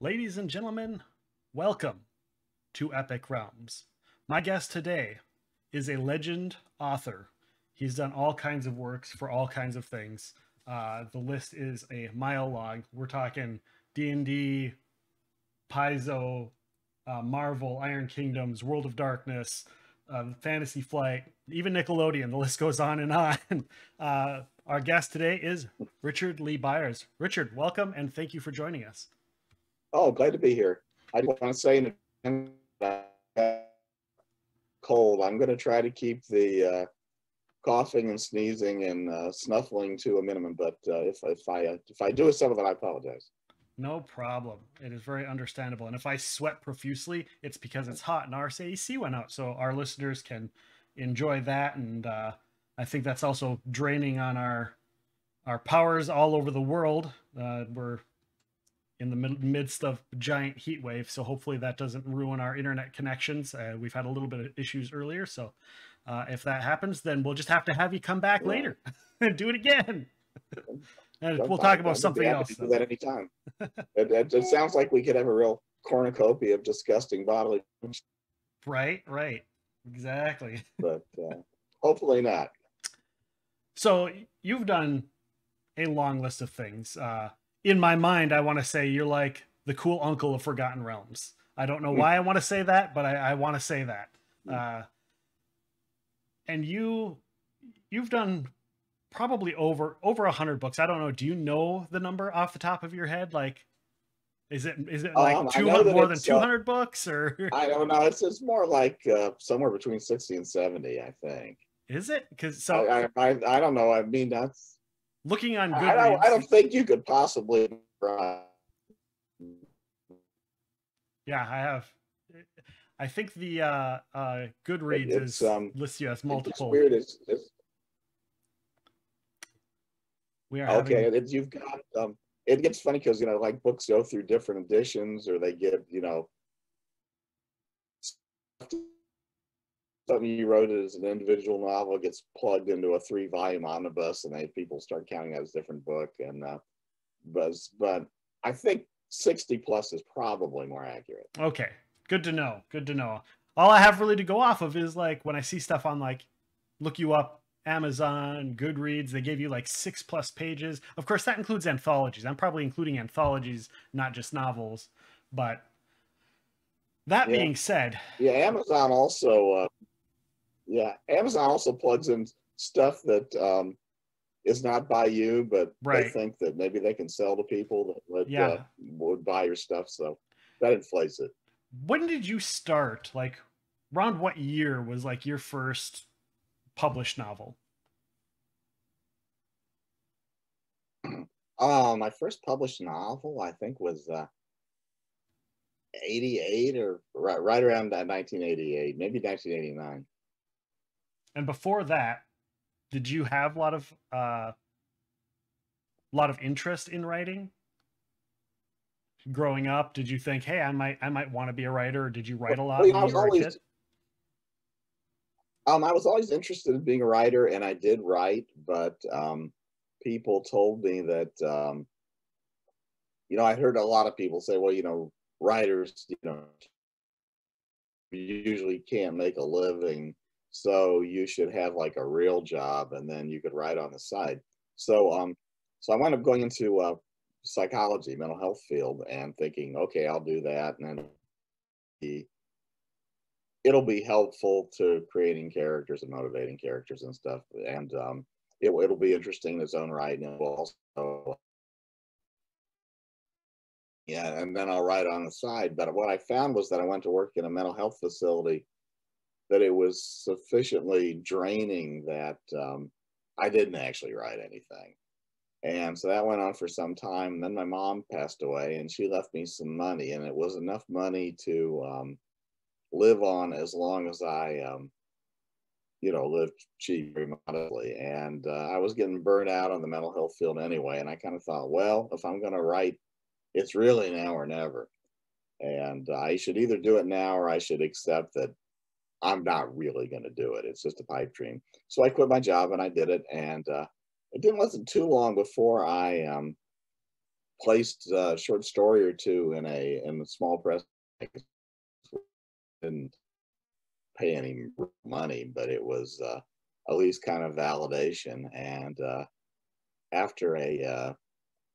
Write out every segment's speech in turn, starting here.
Ladies and gentlemen, welcome to Epic Realms. My guest today is a legend author. He's done all kinds of works for all kinds of things. Uh, the list is a mile long. We're talking D&D, Paizo, uh, Marvel, Iron Kingdoms, World of Darkness, uh, Fantasy Flight, even Nickelodeon. The list goes on and on. Uh, our guest today is Richard Lee Byers. Richard, welcome and thank you for joining us. Oh, glad to be here. I want to say in cold. I'm going to try to keep the uh, coughing and sneezing and uh, snuffling to a minimum. But uh, if if I uh, if I do some of it, I apologize. No problem. It is very understandable. And if I sweat profusely, it's because it's hot and our AC went out. So our listeners can enjoy that. And uh, I think that's also draining on our our powers all over the world. Uh, we're in the midst of giant heat wave, so hopefully that doesn't ruin our internet connections. Uh, we've had a little bit of issues earlier, so uh, if that happens, then we'll just have to have you come back yeah. later and do it again. and we'll talk about something else. Do that anytime. it, it, it, sounds like we could have a real cornucopia of disgusting bodily. Right, right, exactly. But uh, hopefully not. So you've done a long list of things. Uh, in my mind, I want to say you're like the cool uncle of Forgotten Realms. I don't know hmm. why I want to say that, but I, I want to say that. Hmm. Uh, and you, you've done probably over over a hundred books. I don't know. Do you know the number off the top of your head? Like, is it is it like um, 200 more than 200 uh, books or? I don't know. It's it's more like uh, somewhere between 60 and 70, I think. Is it? Because so I, I I don't know. I mean that's looking on Goodreads. I don't, I don't think you could possibly. Yeah, I have. I think the uh, uh, Goodreads it, is um, lists you as multiple. It's weird. It's, it's... we are okay. Having... It's, you've got. Um, it gets funny because you know, like books go through different editions, or they get you know something you wrote as an individual novel gets plugged into a three volume omnibus and they people start counting that as a different book. And uh, but but i think 60 plus is probably more accurate. Okay. Good to know. Good to know. All i have really to go off of is like when i see stuff on like look you up amazon goodreads they gave you like six plus pages. Of course that includes anthologies. I'm probably including anthologies not just novels. But that yeah. being said yeah amazon also uh, yeah, Amazon also plugs in stuff that um, is not by you, but right. they think that maybe they can sell to people that would yeah. uh, would buy your stuff. So that inflates it. When did you start? Like, around what year was like your first published novel? Uh, my first published novel, I think, was uh, 88 or right, right around 1988, maybe 1989. And before that, did you have a lot of uh, lot of interest in writing? Growing up, did you think, "Hey, I might, I might want to be a writer"? Or did you write a lot? Well, I was always, um, I was always interested in being a writer, and I did write, but um, people told me that, um, you know, I heard a lot of people say, "Well, you know, writers, you know, usually can't make a living." So you should have like a real job and then you could write on the side. So um so I wound up going into uh, psychology, mental health field and thinking, okay, I'll do that and then it'll be helpful to creating characters and motivating characters and stuff. And um it, it'll be interesting in its own right and it will also yeah, and then I'll write on the side. But what I found was that I went to work in a mental health facility that it was sufficiently draining that um, I didn't actually write anything. And so that went on for some time. And then my mom passed away and she left me some money, and it was enough money to um, live on as long as I, um, you know, lived cheap very modestly. And uh, I was getting burned out on the mental health field anyway. And I kind of thought, well, if I'm going to write, it's really now or never. And uh, I should either do it now or I should accept that I'm not really going to do it. It's just a pipe dream. So I quit my job and I did it. And uh, it didn't wasn't too long before I um, placed a short story or two in a in a small press. Didn't pay any money, but it was uh, at least kind of validation. And uh, after a uh,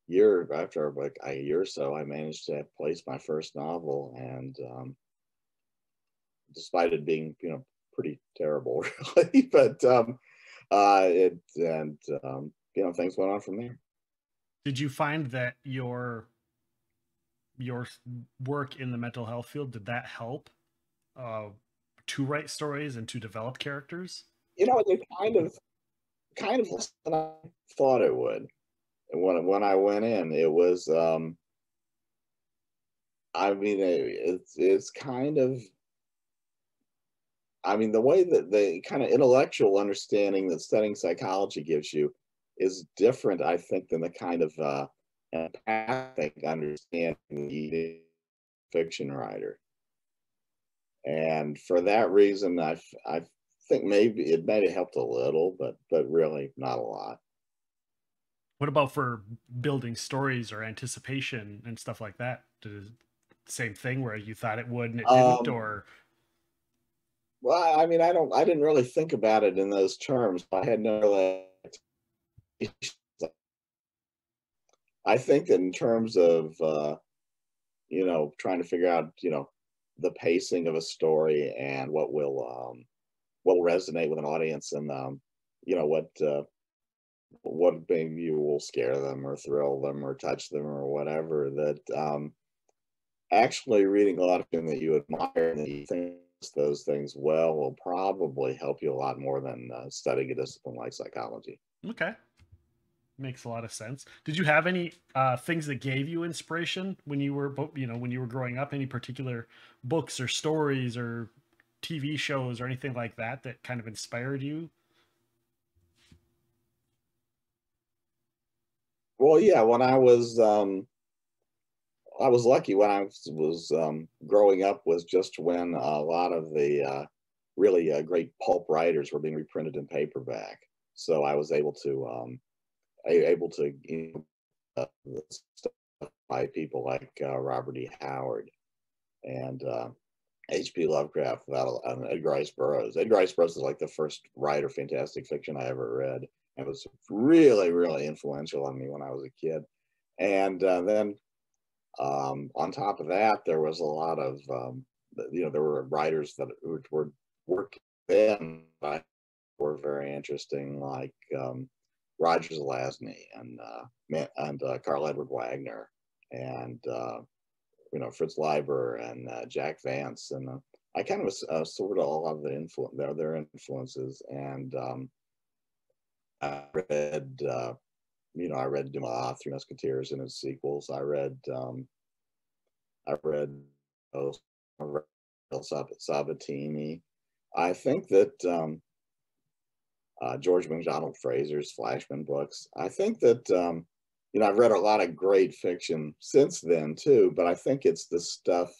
year, after like a year or so, I managed to place my first novel, and um, despite it being you know pretty terrible, really, but um, uh, it and um, you know things went on from there. Did you find that your your work in the mental health field did that help uh, to write stories and to develop characters? You know, it kind of kind of I thought it would. And when when I went in, it was um I mean it's it's kind of I mean the way that the kind of intellectual understanding that studying psychology gives you is different, I think, than the kind of uh, empathic understanding fiction writer. And for that reason, I, I think maybe it might have helped a little, but but really not a lot. What about for building stories or anticipation and stuff like that? Did same thing where you thought it would and it didn't, um, or? Well, I mean, I don't, I didn't really think about it in those terms. I had no I think in terms of, uh, you know, trying to figure out, you know, the pacing of a story and what will, um, what will resonate with an audience and, um, you know, what, uh, what maybe you will scare them or thrill them or touch them or whatever that, um, actually reading a lot of things that you admire and that you think those things well will probably help you a lot more than uh, studying a discipline like psychology. Okay makes a lot of sense. Did you have any uh, things that gave you inspiration when you were, you know, when you were growing up? Any particular books or stories or TV shows or anything like that that kind of inspired you? Well, yeah. When I was, um, I was lucky when I was um, growing up was just when a lot of the uh, really uh, great pulp writers were being reprinted in paperback. So I was able to um, able to uh, by people like uh, Robert E. Howard and uh, H.P. Lovecraft without um, Edgar Rice Burroughs. Edgar Rice Burroughs is like the first writer fantastic fiction I ever read. It was really, really influential on me when I was a kid. And uh, then um, on top of that, there was a lot of, um, you know, there were writers that were working then were very interesting, like um, Roger Zelazny and uh, and uh, Karl Edward Wagner and uh, you know Fritz Leiber and uh, Jack Vance. And uh, I kind of uh, sort of all of the influence their their influences and um, I read you know I read Dumas Three Musketeers and its sequels. I read um, I read oh, Sabatini. I think that um, uh, George MacDonald Fraser's Flashman books. I think that, um, you know, I've read a lot of great fiction since then too, but I think it's the stuff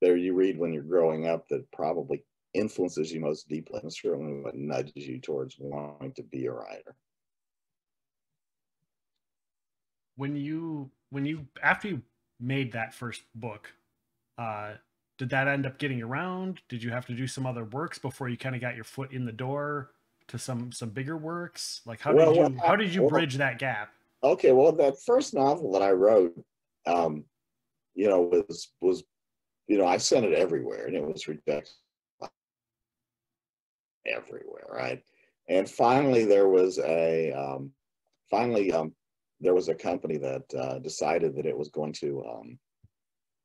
that you read when you're growing up that probably influences you most deeply and certainly what nudges you towards wanting to be a writer. When you, when you, after you made that first book, uh, did that end up getting around? Did you have to do some other works before you kind of got your foot in the door? to some some bigger works? Like how well, did you how did you bridge that gap? Okay, well, that first novel that I wrote, um, you know, was was you know I sent it everywhere and it was rejected everywhere, right? And finally, there was a um, finally um, there was a company that uh, decided that it was going to um,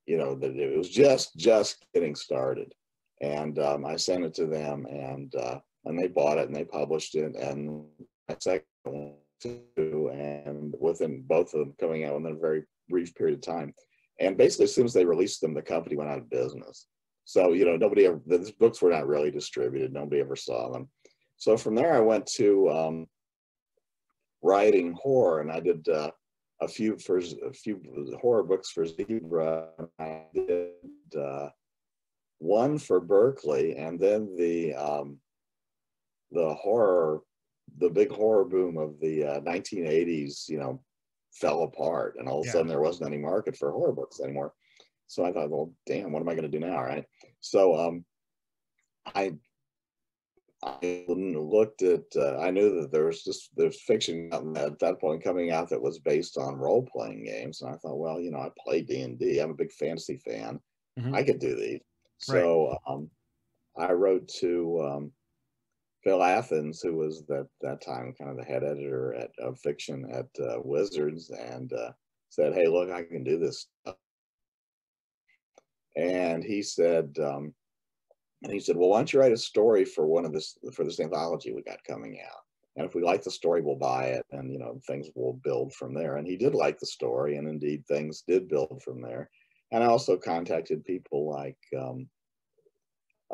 you know that it was just just getting started. And um, i sent it to them and uh, and they bought it and they published it. And a second one too and within both of them coming out in a very brief period of time. And basically as soon as they released them the company went out of business. So you know nobody ever the books were not really distributed. Nobody ever saw them. So from there i went to um, writing horror and i did uh, a few for a few horror books for zebra i did uh, one for Berkley, and then the um, the horror, the big horror boom of the uh, 1980s, you know, fell apart, and all of a Yeah. sudden there wasn't any market for horror books anymore. So I thought, well, damn, what am I going to do now, right? So um, I I looked at. Uh, I knew that there was just there's fiction at that point coming out that was based on role playing games, and I thought, well, you know, I play D and D. I'm a big fantasy fan. Mhm. I could do these. So um, I wrote to um, Phil Athans, who was that that time kind of the head editor at of fiction at uh, Wizards, and uh, said, "Hey, look, I can do this stuff." And he said, um, and he said, "Well, why don't you write a story for one of this for this anthology we got coming out? And if we like the story, we'll buy it, and you know things will build from there." And he did like the story, and indeed things did build from there. And I also contacted people like, um,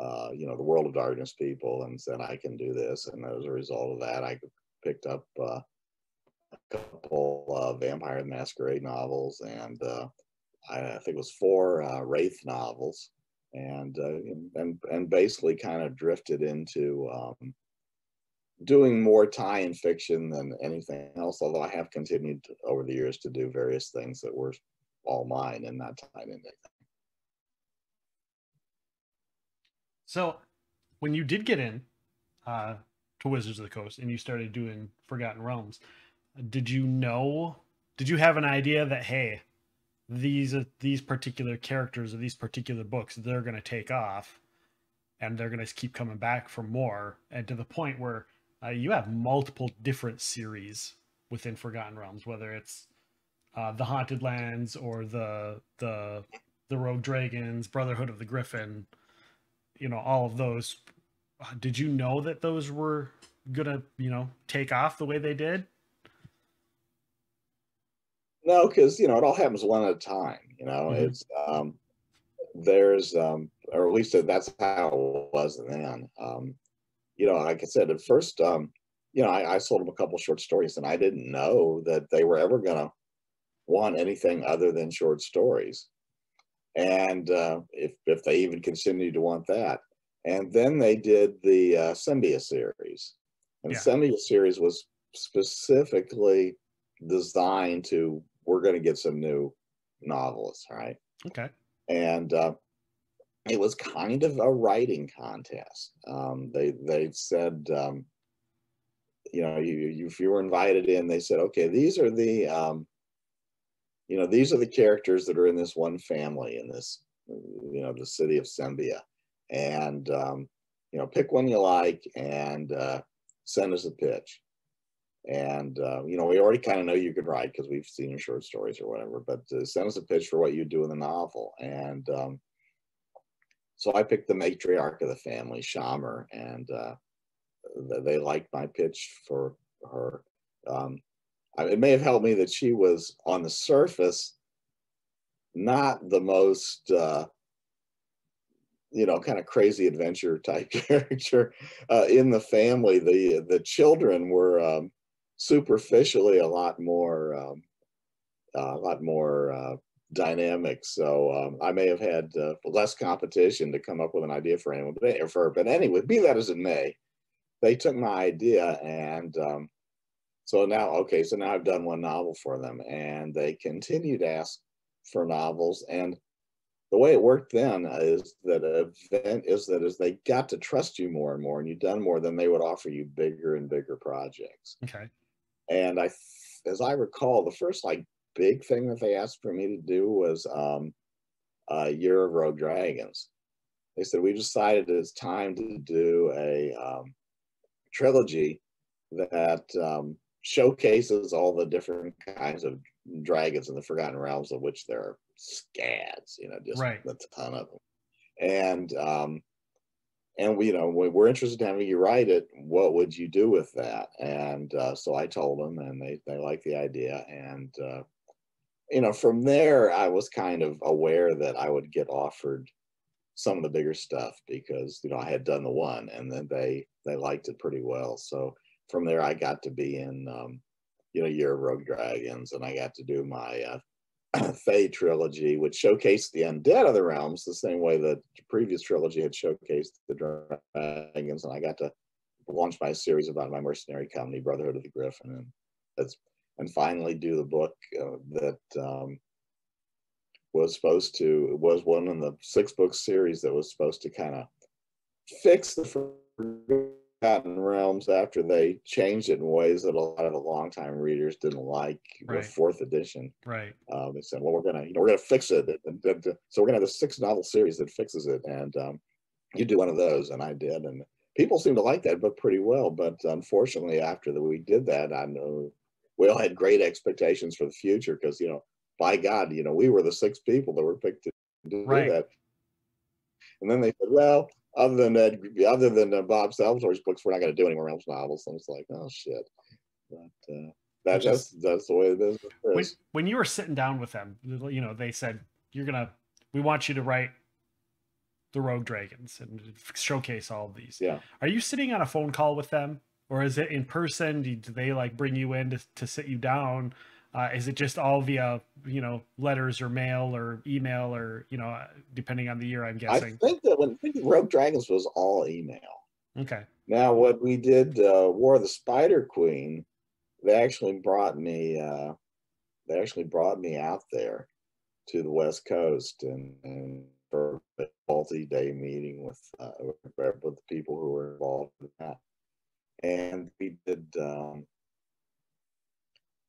uh, you know, the World of Darkness people, and said I can do this. And as a result of that, I picked up uh, a couple of Vampire the Masquerade novels, and uh, I, I think it was four uh, Wraith novels and uh, and and basically kind of drifted into um, doing more tie-in fiction than anything else. Although I have continued to, over the years to do various things that were all mine and not tied into anything. So, when you did get in uh, to Wizards of the Coast and you started doing Forgotten Realms, did you know? Did you have an idea that hey, these these particular characters or these particular books they're going to take off, and they're going to keep coming back for more, and to the point where uh, you have multiple different series within Forgotten Realms, whether it's uh, the Haunted Lands or the the the Rogue Dragons, Brotherhood of the Griffin, you know, all of those. Did you know that those were gonna, you know, take off the way they did? No, because you know it all happens one at a time. You know, Mhm. it's um, there's um, or at least that's how it was then. Um, you know, like I said, at first, um, you know, I, I sold them a couple short stories, and I didn't know that they were ever gonna want anything other than short stories. And uh, if if they even continued to want that, and then they did the uh, Sembia series, and Yeah. Sembia series was specifically designed to we're going to get some new novelists, right? Okay. And uh, it was kind of a writing contest. Um, they they said, um, you know, you, you if you were invited in, they said, okay, these are the um, you know these are the characters that are in this one family in this you know the city of Sembia, and um, you know pick one you like and uh, send us a pitch and uh, you know we already kind of know you can write because we've seen your short stories or whatever but uh, send us a pitch for what you do in the novel and um, so i picked the matriarch of the family Shamur and uh, th- they liked my pitch for her um, it may have helped me that she was on the surface not the most uh, you know, kind of crazy adventure type character uh, in the family. The the children were um, superficially a lot more um, uh, a lot more uh, dynamic. So um, I may have had uh, less competition to come up with an idea for anyone, but for. But anyway, be that as it may, they took my idea and. Um, so now, okay, so now I've done one novel for them, and they continue to ask for novels. And the way it worked then is that event is that as they got to trust you more and more, and you've done more, then they would offer you bigger and bigger projects. Okay. And I, as I recall, the first like big thing that they asked for me to do was um, a Year of Rogue Dragons. They said we decided it's time to do a um, trilogy that um, showcases all the different kinds of dragons in the Forgotten Realms, of which there are scads, you know, just Right. a ton of them. And um, and we, you know, we- we're interested in having you write it. What would you do with that? And uh, so I told them, and they they liked the idea. And uh, you know, from there, I was kind of aware that I would get offered some of the bigger stuff because you know I had done the one, and then they they liked it pretty well. So from there, I got to be in um, you know Year of Rogue Dragons, and I got to do my uh, Thay trilogy, which showcased the undead of the realms the same way that the previous trilogy had showcased the dragons, and I got to launch my series about my mercenary company, Brotherhood of the Griffin, and that's and finally do the book uh, that um, was supposed to was one in the six book series that was supposed to kind of fix the forgotten realms after they changed it in ways that a lot of the longtime readers didn't like Right. with fourth edition Right. um, they said, well, we're gonna, you know, we're gonna fix it. And, and- and- so we're gonna have a six novel series that fixes it. And um, you do one of those, and I did. And people seem to like that book pretty well. But unfortunately, after that we did that, I know we all had great expectations for the future because you know, by God, you know, we were the six people that were picked to do Right. that. And then they said, well, other than that, other than uh, Bob Salvatore's books, we're not going to do any more Realms novels. And it's like, oh shit. But uh, that, that's that's the way it is. When, when you were sitting down with them, you know, they said, you're going to, we want you to write the Rogue Dragons and showcase all of these. Yeah. Are you sitting on a phone call with them or is it in person? Do do they like bring you in to, to sit you down? Uh, is it just all via, you know, letters or mail or email or, you know, depending on the year, I'm guessing. I think that when I think Rogue Dragons was all email. Okay. Now, what we did uh, War of the Spider Queen, they actually brought me. Uh, they actually brought me out there to the West Coast and, and for a multi-day meeting with uh, with with the people who were involved in that. And we did um,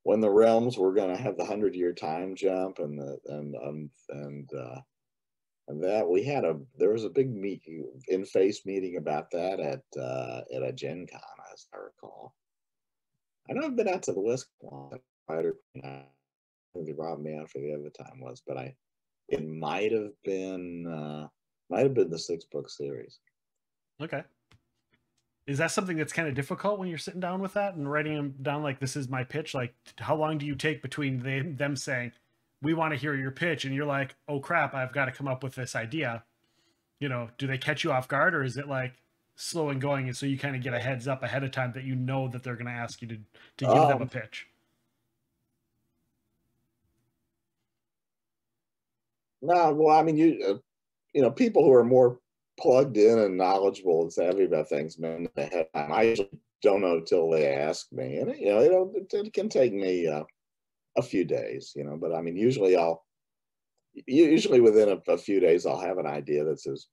when the realms were going to have the hundred-year time jump and the and um, and uh, and that we had a there was a big meeting in face meeting about that at uh, at a Gen Con, as I recall. I know I've been out to the West Con think they me out for the other time was, but I it might have been uh, might have been the six book series. Okay. Is that something that's kind of difficult when you're sitting down with that and writing them down like this is my pitch? Like, how long do you take between they, them saying, "We want to hear your pitch," and you're like, "Oh crap, I've got to come up with this idea." You know, do they catch you off guard, or is it like slow and going, and so you kind of get a heads up ahead of time that you know that they're going to ask you to to give them a Um, pitch? No, well, I mean, you uh, you know, people who are more plugged in and knowledgeable and savvy about things, man, ahead of time. I usually don't know till they ask me, and you know, it, it can take me uh, a few days, you know. But I mean, usually I'll usually within a, a few days I'll have an idea that's as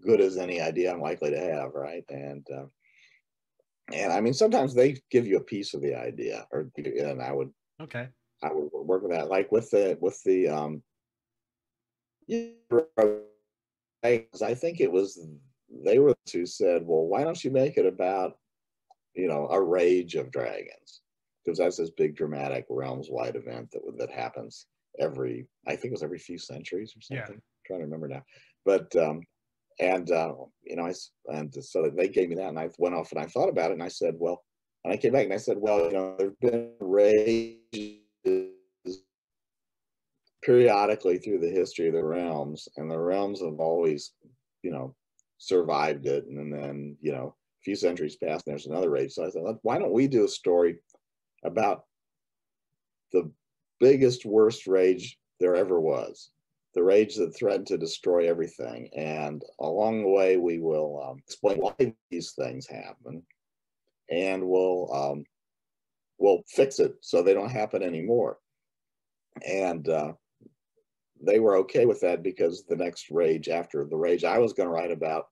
good as any idea I'm likely to have, right? And uh, and I mean, sometimes they give you a piece of the idea, or and I would Okay. I would work with that, like with the with the um. I think it was they were the two who said, "Well, why don't you make it about, you know, a rage of dragons?" Because that's this big dramatic realms-wide event that that happens every, I think it was every few centuries or Yeah. something. trying to remember now, but um, and uh, you know, I and so they gave me that, and I went off and I thought about it, and I said, "Well," and I came back and I said, "Well, you know, there've been rages." Periodically through the history of the realms and the realms have always you know survived it. And then you know a few centuries passed and there's another rage. So i thought why don't we do a story about the biggest worst rage there ever was? The rage that threatened to destroy everything. And along the way we will um, explain why these things happen. And we'll um, we'll fix it so they don't happen anymore. And uh, they were okay with that because the next rage after the rage I was going to write about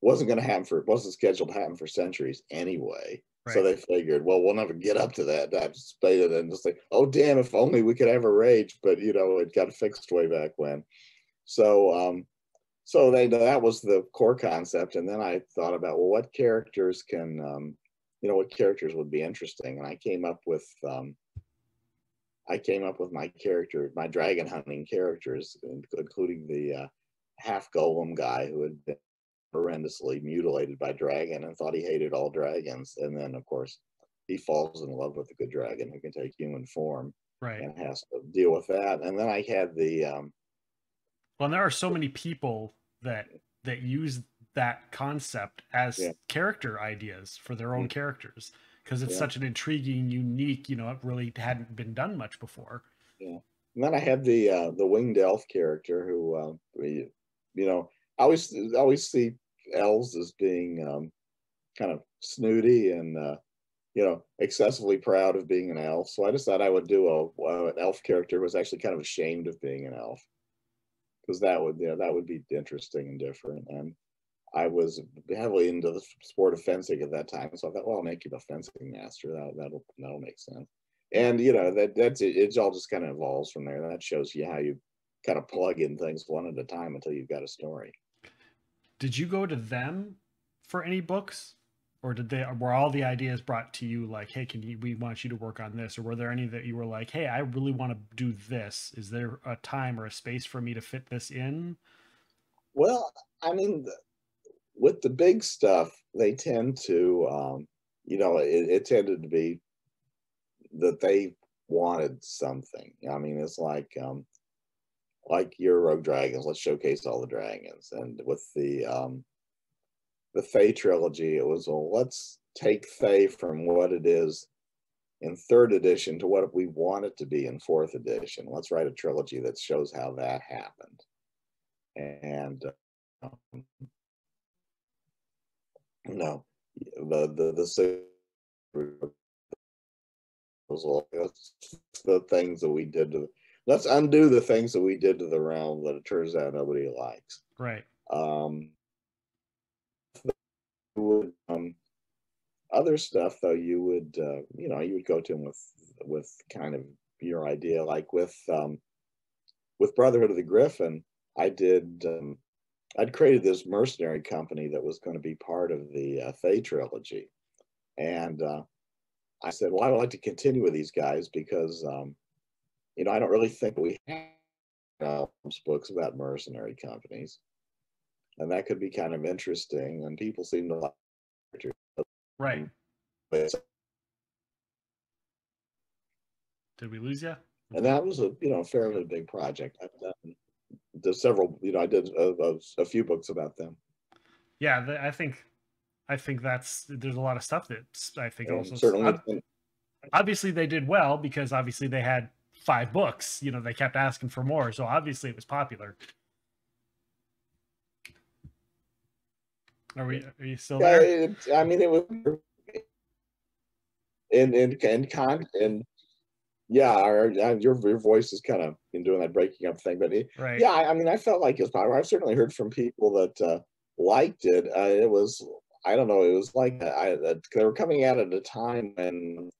wasn't going to happen for wasn't scheduled to happen for centuries anyway. So they figured, well, we'll never get up to that. I stated and just like, oh damn, if only we could have a rage, but you know, it got fixed way back when. So um so they that was the core concept. And then I thought about, well, what characters can um, you know, what characters would be interesting? And I came up with um I came up with my character, my dragon hunting characters, including the uh, half golem guy who had been horrendously mutilated by dragon and thought he hated all dragons. And then, of course, he falls in love with a good dragon who can take human form Right. and has to deal with that. And then I had the um, Well, and there are so many people that that use that concept as Yeah. character ideas for their own Mm. characters because it's Yeah. such an intriguing, unique. You know, it really hadn't been done much before. Yeah, and then I had the uh, the winged elf character who, uh, we- you know, I always I always see elves as being um, kind of snooty and uh, you know, excessively proud of being an elf. So I decided I would do a well, an elf character who was actually kind of ashamed of being an elf, because that would you know that would be interesting and different. And I was heavily into the sport of fencing at that time, so I thought, well, I'll make you the fencing master. That that'll that'll make sense. And you know that that's it. It all just kind of evolves from there. That shows you how you kind of plug in things one at a time until you've got a story. Did you go to them for any books? or did they were all the ideas brought to you like hey can you we want you to work on this or were there any that you were like hey i really want to do this is there a time or a space for me to fit this in well i mean with the big stuff they tend to um, you know it, it tended to be that they wanted something i mean it's like um like your rogue dragons let's showcase all the dragons and with the um the Thay trilogy, it was, well, let's take Thay from what it is in third edition to what we want it to be in fourth edition. Let's write a trilogy that shows how that happened. And um, know, the the the the things that we did to let's undo the things that we did to the realm that it turns out nobody likes. Right. Um, would um, other stuff though you would uh, you know you would go to him with with kind of your idea like with um, with Brotherhood of the Griffin I did um, I'd created this mercenary company that was going to be part of the uh, Thay trilogy and uh, I said well I would like to continue with these guys because um, you know I don't really think we have books about mercenary companies and that could be kind of interesting. And people seem to like it. Right. Did we lose you? And that was a you know fairly big project. I've done there's several you know I did a, a, a few books about them. Yeah, the, I think I think that's there's a lot of stuff that I think and also certainly obviously they did well because obviously they had five books. You know they kept asking for more, so obviously it was popular. Are we? Are you still there? Yeah, it, I mean, it was and in in con and yeah, our, uh, your your voice is kind of in doing that breaking up thing, but it, right. yeah, I, I, mean, I felt like it was popular. I've certainly heard from people that uh, liked it. Uh, it was, I don't know, it was like I, they were coming out at a time when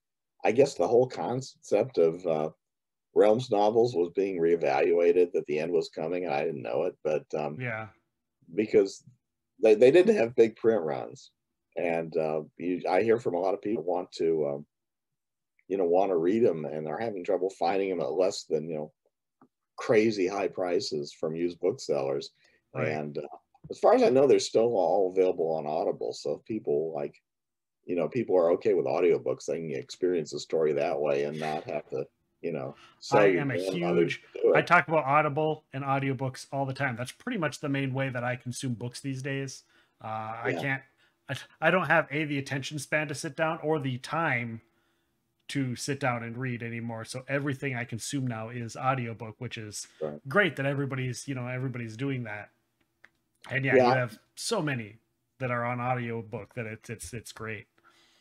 I guess the whole concept of uh, Realms novels was being reevaluated. That the end was coming, and I didn't know it, but um, yeah, because they, they didn't have big print runs. And uh, you, I hear from a lot of people want to, um, you know, want to read them and they're having trouble finding them at less than, you know, crazy high prices from used booksellers. Right. And uh, as far as I know, they're still all available on Audible. So if people like, you know, people are okay with audiobooks, they can experience the story that way and not have to you know i am a huge i talk about audible and audiobooks all the time that's pretty much the main way that i consume books these days uh, yeah. i can't I, I don't have a the attention span to sit down or the time to sit down and read anymore so everything i consume now is audiobook which is right. great that everybody's you know everybody's doing that and yeah, yeah you have so many that are on audiobook that it's it's it's great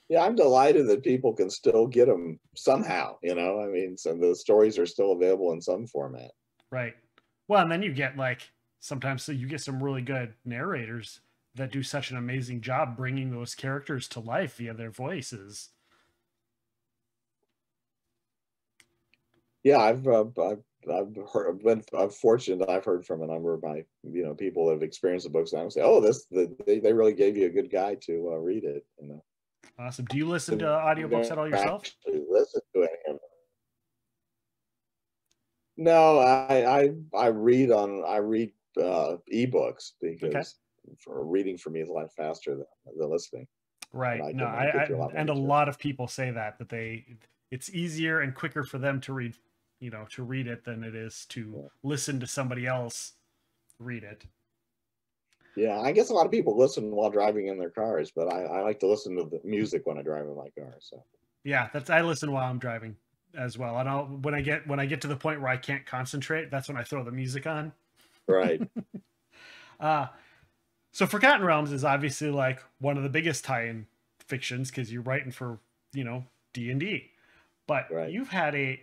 yeah, I'm delighted that people can still get them somehow. You know, I mean, so the stories are still available in some format. Right. Well, and then you get like sometimes so you get some really good narrators that do such an amazing job bringing those characters to life via their voices. Yeah, I've uh, I've I've heard I've been I'm fortunate I've heard from a number of my you know people that have experienced the books and I would say, oh, this the, they they really gave you a good guide to uh, read it. You know. Awesome. Do you listen to audiobooks at all yourself? Listen to any of them. No, I, I I read on I read uh, ebooks because okay. for reading for me is a lot faster than, than listening. Right. I no, I, I and a lot of people say that that they it's easier and quicker for them to read, you know, to read it than it is to listen to somebody else read it. Yeah, I guess a lot of people listen while driving in their cars, but I, I like to listen to the music when I drive in my car. So yeah, that's I listen while I'm driving as well. And I'll when I get when I get to the point where I can't concentrate, that's when I throw the music on. Right. uh so Forgotten Realms is obviously like one of the biggest tie-in fictions because you're writing for you know D and D, but Right. you've had a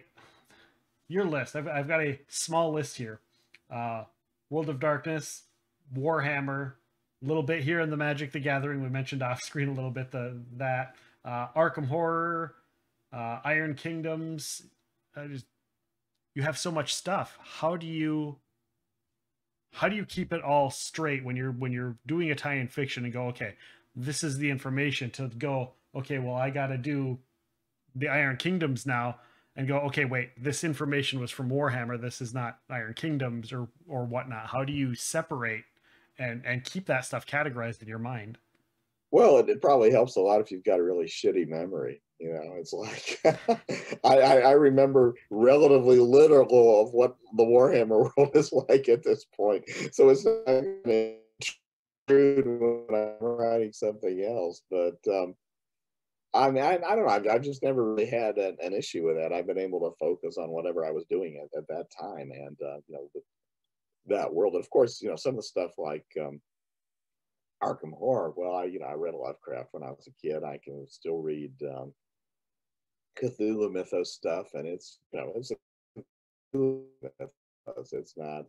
your list. I've I've got a small list here. Uh, World of Darkness, Warhammer, a little bit here in the Magic the Gathering. We mentioned off screen a little bit the that uh, Arkham Horror, uh, Iron Kingdoms. I just you have so much stuff. How do you how do you keep it all straight when you're when you're doing tie-in fiction and go, okay, this is the information to go, okay, well, I got to do the Iron Kingdoms now and go, okay, wait, this information was from Warhammer. This is not Iron Kingdoms or or whatnot. How do you separate and and keep that stuff categorized in your mind? Well, it, it probably helps a lot if you've got a really shitty memory. You know, it's like I, I, I remember relatively little of what the Warhammer world is like at this point, so it's not intrude when I'm writing something else. But um, I mean, I, I don't know. I've, I've just never really had an, an issue with that. I've been able to focus on whatever I was doing at, at that time, and uh, you know, the, that world. And of course, you know, some of the stuff like um, Arkham Horror. Well, I you know I read Lovecraft when I was a kid. I can still read um, Cthulhu mythos stuff, and it's you know it's. It's not.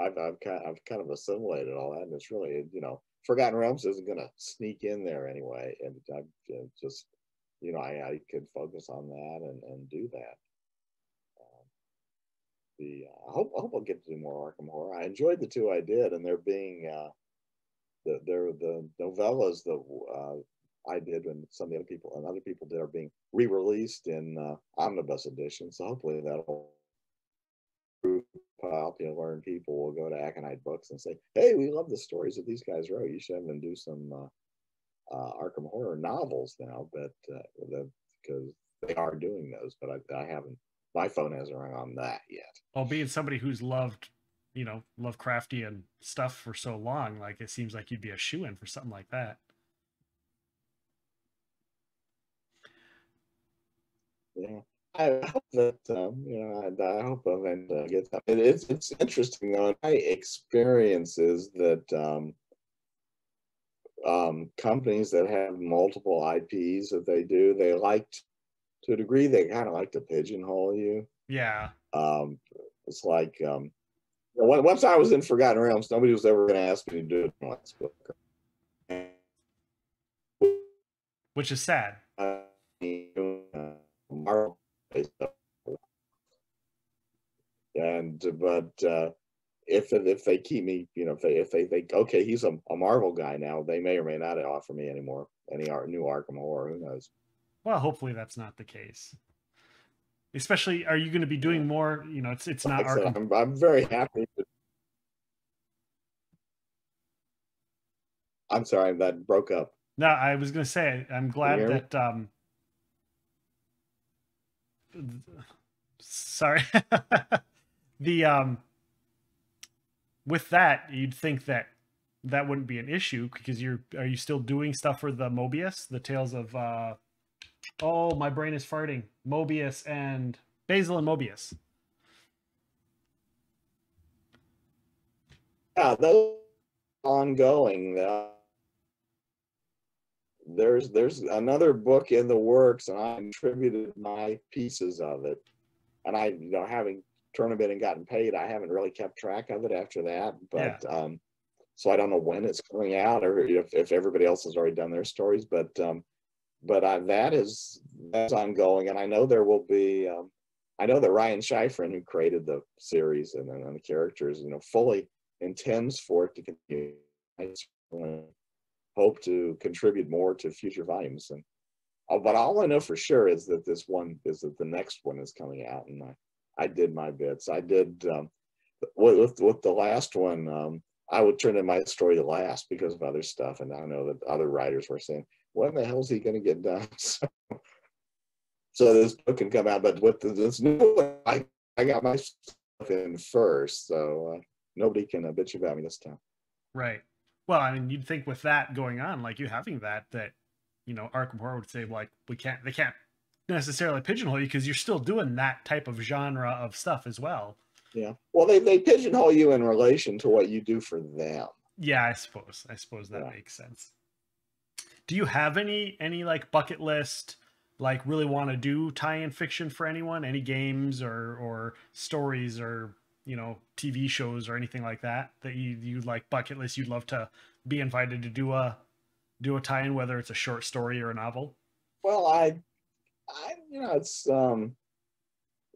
I've I've kind I've kind of assimilated all that, and it's really you know Forgotten Realms isn't going to sneak in there anyway, and I've uh, just you know I I could focus on that and and do that. Um, the uh, I hope I hope I'll get to do more Arkham Horror. I enjoyed the two I did, and they're being uh, the they're the novellas that uh, I did and some of the other people and other people did are being re-released in uh, omnibus edition. So hopefully that'll prove popular and people will go to Aconyte Books and say, "Hey, we love the stories that these guys wrote. You should have them do some uh, Arkham Horror novels now." But uh, because they are doing those, but I, I haven't. My phone hasn't rung on that yet. Well, being somebody who's loved, you know, Lovecraftian stuff for so long, like it seems like you'd be a shoe in for something like that. Yeah. I hope that um, you know. I, I hope event uh, gets up. It, it's it's interesting though. My experience is that um, um, companies that have multiple IPs that they do, they like to a degree. They kind of like to pigeonhole you. Yeah. Um, it's like um, once I was in Forgotten Realms, nobody was ever going to ask me to do it in my next book. Which is sad. Uh, and but uh, if if they keep me, you know, if they if they think okay, he's a, a Marvel guy now, they may or may not offer me anymore any art, new Arkham horror. Who knows? Well, hopefully that's not the case. Especially, are you going to be doing more? You know, it's it's not Like Arkham. I'm I'm very happy. To, I'm sorry, that broke up. No, I was going to say I'm glad that. um Sorry, the um with that you'd think that that wouldn't be an issue because you're are you still doing stuff for the Moebius, the Tales of uh oh my brain is farting Moebius and Basil and Moebius. Yeah, those ongoing. Uh, there's there's another book in the works, and I contributed my pieces of it. And I, you know, having tournament and gotten paid, I haven't really kept track of it after that. But um, so I don't know when it's coming out or if, if everybody else has already done their stories. But um, but I, that is that's ongoing, and I know there will be. Um, I know that Ryan Schifrin, who created the series and, and the characters, you know, fully intends for it to continue. I hope to contribute more to future volumes. And uh, but all I know for sure is that this one is that the next one is coming out, and I, I did my bits. I did um, with, with the last one. Um, I would turn in my story to last because of other stuff, and I know that other writers were saying, "When the hell is he going to get done?" So, so this book can come out, but with this new one, I I got my stuff in first, so uh, nobody can uh, bitch about me this time. Right. Well, I mean, you'd think with that going on, like you having that, that you know, Arkham Horror would say like, we can't, they can't necessarily pigeonhole you because you're still doing that type of genre of stuff as well. Yeah. Well, they, they pigeonhole you in relation to what you do for them. Yeah, I suppose. I suppose that Yeah. makes sense. Do you have any any like bucket list like really want to do tie-in fiction for anyone, any games or or stories or you know TV shows or anything like that that you you like bucket list you'd love to be invited to do a do a tie-in whether it's a short story or a novel? Well, I I you know it's um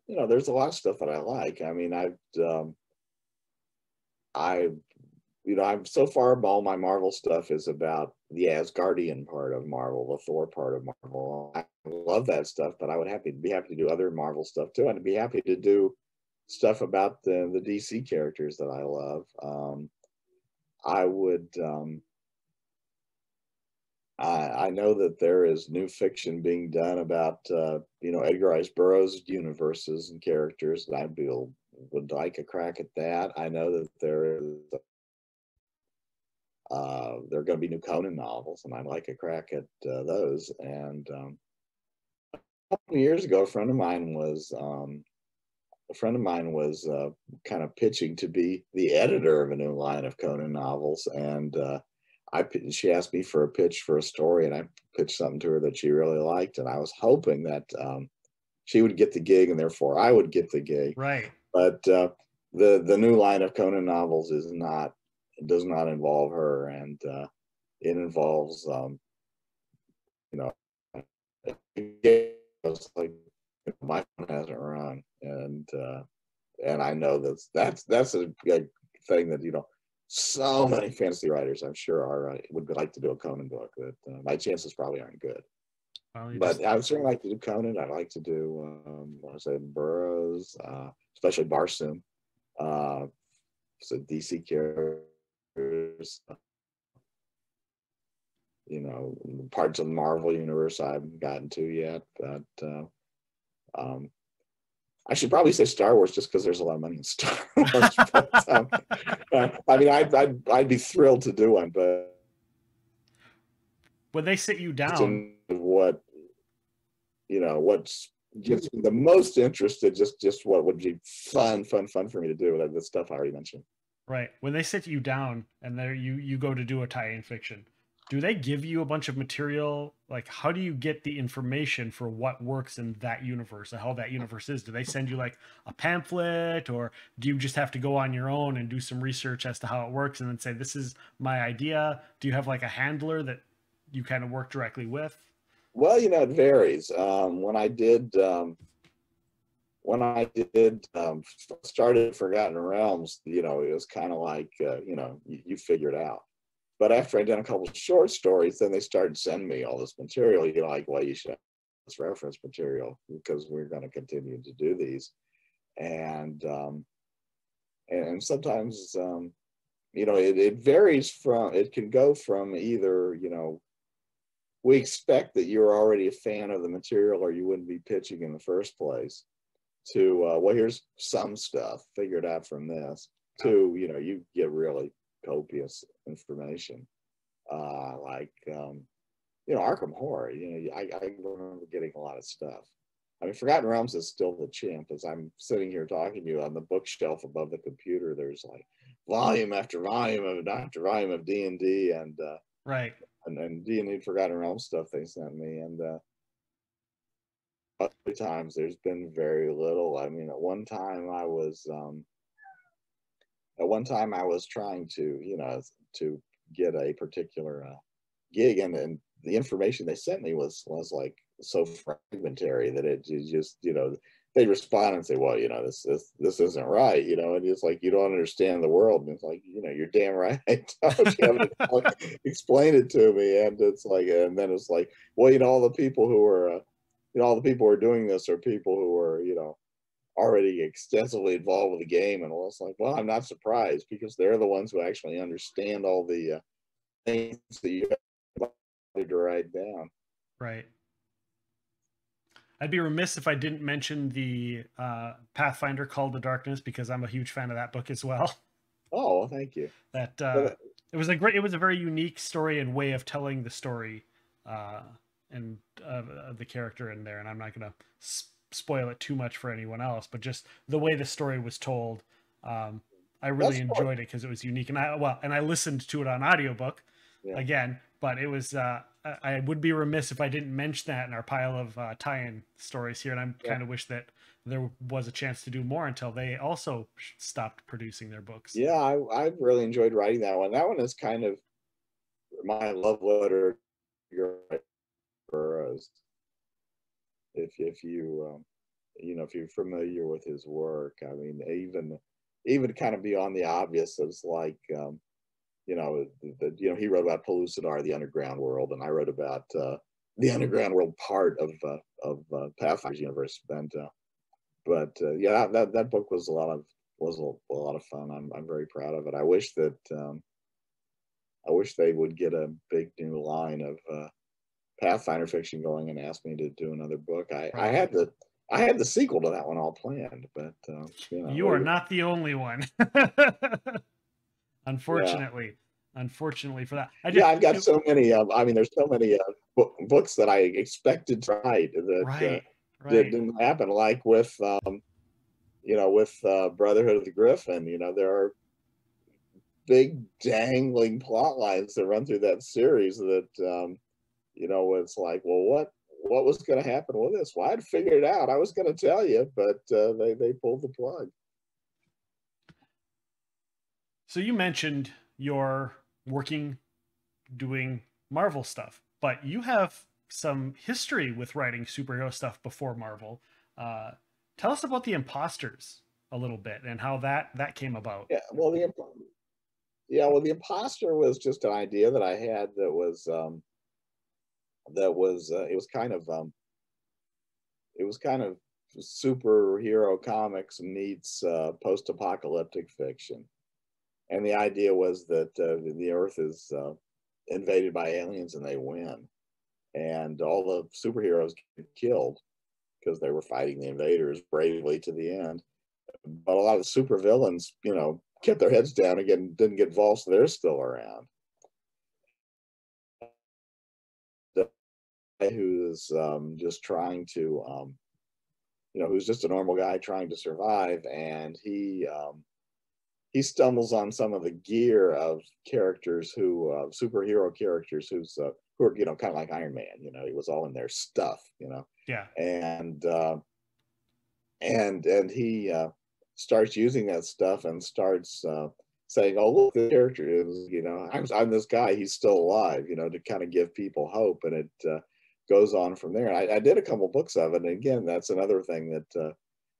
you know there's a lot of stuff that I like. I mean I've um I you know I'm so far all my Marvel stuff is about the Asgardian part of Marvel, the Thor part of Marvel. I love that stuff, but I would happy be happy to do other Marvel stuff too, I'd be happy to do stuff about the the DC characters that I love. Um, I would. Um, I, I know that there is new fiction being done about uh, you know Edgar Rice Burroughs universes and characters, and I would be would like a crack at that. I know that there is uh, there are going to be new Conan novels, and I'd like a crack at uh, those. And um, a couple of years ago, a friend of mine was um, a friend of mine was uh, kind of pitching to be the editor of a new line of Conan novels, and uh, I she asked me for a pitch for a story, and I pitched something to her that she really liked, and I was hoping that um, she would get the gig, and therefore I would get the gig. Right. But uh, the the new line of Conan novels is not it does not involve her, and uh, it involves, um, you know, it's like my phone hasn't rung, and uh, and I know that's that's that's a, a thing that you know so many fantasy writers I'm sure are uh, would like to do a Conan book. That uh, my chances probably aren't good. Well, but just... I would certainly like to do Conan. I'd like to do, um, I say, Burroughs, uh, especially Barsoom. Uh, a DC characters, you know, parts of the Marvel universe I haven't gotten to yet. But uh, um, I should probably say Star Wars just because there's a lot of money in Star Wars. but, um, uh, I mean, I'd, I'd, I'd be thrilled to do one, but when they sit you down, what you know, what's me the most interested, just just what would be fun, fun, fun for me to do. Like the stuff I already mentioned. Right. When they sit you down and there you you go to do a tie-in fiction, do they give you a bunch of material? Like how do you get the information for what works in that universe and how that universe is? Do they send you like a pamphlet or do you just have to go on your own and do some research as to how it works and then say this is my idea? Do you have like a handler that you kind of work directly with? Well, you know, it varies. Um, when I did um, when I did um, started Forgotten Realms, you know, it was kind of like, uh, you know, you, you figure it out. But after I'd done a couple short stories, then they started sending me all this material. You know, like, well, you should have this reference material because we're going to continue to do these. And um, and sometimes, um, you know, it, it varies from, it can go from either, you know, we expect that you're already a fan of the material or you wouldn't be pitching in the first place to uh, well here's some stuff figured out from this to you know you get really copious information. Uh, like um, you know arkham horror you know I, I remember getting a lot of stuff. I mean forgotten realms is still the champ as i'm sitting here talking to you on the bookshelf above the computer there's like volume after volume of after volume of d&d and uh, right. and, and d&d forgotten realms stuff they sent me and uh, other times there's been very little. I mean, at one time I was, um, at one time I was trying to, you know, to get a particular uh, gig, and, and the information they sent me was was like so fragmentary that it just, you know, they respond and say, well, you know, this this this isn't right, you know, and it's like you don't understand the world, and it's like, you know, you're damn right. explain it to me, and it's like, and then it's like, well, you know, all the people who are uh, you know, all the people who are doing this are people who are, you know, already extensively involved with the game. And it's like, well, I'm not surprised because they're the ones who actually understand all the uh, things that you have to write down. Right. I'd be remiss if I didn't mention the uh, Pathfinder Call to Darkness because I'm a huge fan of that book as well. Oh, well, thank you. That uh, it was a great, it was a very unique story and way of telling the story. Uh, and uh, the character in there, and I'm not gonna s- spoil it too much for anyone else, but just the way the story was told, um, I really That's enjoyed it because it was unique, and I well, and I listened to it on audiobook, yeah. again. But it was uh, I would be remiss if I didn't mention that in our pile of uh, tie-in stories here, and I yeah. kind of wish that there was a chance to do more until they also stopped producing their books. Yeah, I I really enjoyed writing that one. That one is kind of my love letter. Burroughs. If if you um, you know if you're familiar with his work, I mean even even kind of beyond the obvious, it's like um, you know the, the, you know he wrote about Pellucidar, the underground world, and I wrote about uh, the underground world part of uh, of uh, Pathfinder's universe. And uh, but uh, yeah, that, that, book was a lot of was a, a, lot of fun. I'm I'm very proud of it. I wish that um, I wish they would get a big new line of uh, Pathfinder fiction going and asked me to do another book. I, I had the I had the sequel to that one all planned, but uh, you, know, you are not the only one. Unfortunately. Yeah. Unfortunately for that, I just, yeah, I've got so many. Um, I mean, there's so many uh, books that I expected to write that, right, uh, right. that didn't happen. Like with, um, you know, with uh, Brotherhood of the Griffin. You know, there are big dangling plot lines that run through that series that um, you know, it's like, well, what what was going to happen with this? Well, I'd figured it out. I was going to tell you, but uh, they they pulled the plug. So you mentioned you're working doing Marvel stuff, but you have some history with writing superhero stuff before Marvel. Uh, tell us about the imposters a little bit and how that that came about. Yeah, well, the yeah, well, the imposter was just an idea that I had that was um, that was uh, it was kind of um, it was kind of superhero comics meets uh, post-apocalyptic fiction, and the idea was that uh, the Earth is uh, invaded by aliens and they win, and all the superheroes get killed because they were fighting the invaders bravely to the end. But a lot of the supervillains, you know, kept their heads down again, didn't get involved, so they're still around. Who's um, just trying to, um, you know, who's just a normal guy trying to survive, and he um, he stumbles on some of the gear of characters who uh, superhero characters who's uh, who are you know kind of like Iron Man. You know, he was all in their stuff. You know. Yeah. And uh, and and he uh, starts using that stuff and starts uh, saying, "Oh, look, the character is, you know, I'm, I'm this guy. He's still alive." You know, to kind of give people hope, and it uh, goes on from there. I, I, did a couple books of it, and again, that's another thing that uh,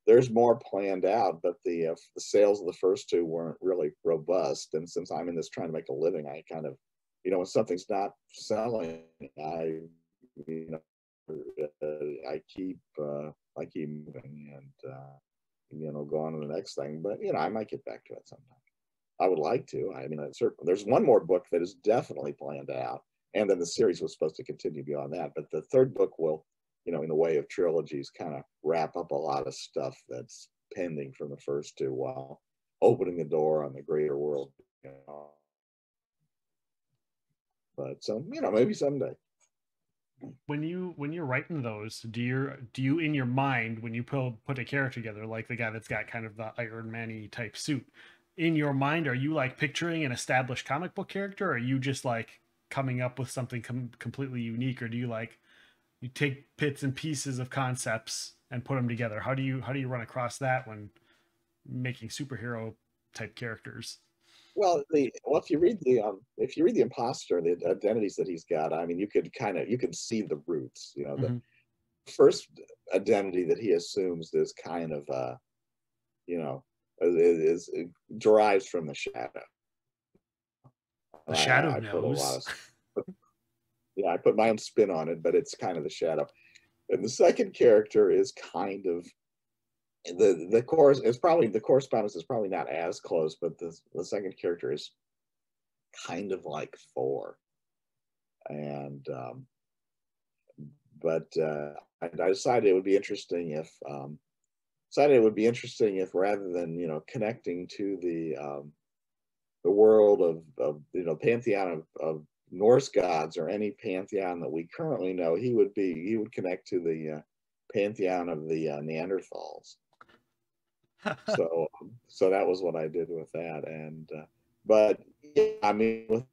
there's more planned out, but the uh, the sales of the first two weren't really robust. And since I'm in this trying to make a living, I kind of, you know, when something's not selling, I, you know, uh, I keep uh, I keep moving and uh, you know go on to the next thing. But you know, I might get back to it sometime. I would like to. I mean, certainly, there's one more book that is definitely planned out and then the series was supposed to continue beyond that. But the third book will, you know, in the way of trilogies, kind of wrap up a lot of stuff that's pending from the first two while uh, opening the door on the greater world. You know. But so you know, maybe someday. When you when you're writing those, do you do you in your mind when you put put a character together, like the guy that's got kind of the Iron Man type suit, in your mind, are you like picturing an established comic book character, or are you just like coming up with something com- completely unique or do you like you take bits and pieces of concepts and put them together? How do you how do you run across that when making superhero type characters? Well the well if you read the um if you read the imposter and the identities that he's got i mean you could kind of you could see the roots you know the mm-hmm. first identity that he assumes is kind of uh you know is, is derives from the shadow the shadow I, knows. Of, yeah, I put my own spin on it, but it's kind of the shadow. And the second character is kind of the the course is probably the correspondence is probably not as close, but the the second character is kind of like Thor, and um, but uh, I, I, decided it would be interesting if um, decided it would be interesting if rather than you know connecting to the um, the world of, of you know pantheon of, of Norse gods or any pantheon that we currently know, he would be he would connect to the uh, pantheon of the uh, Neanderthals. so so that was what I did with that, and uh, but yeah, I mean with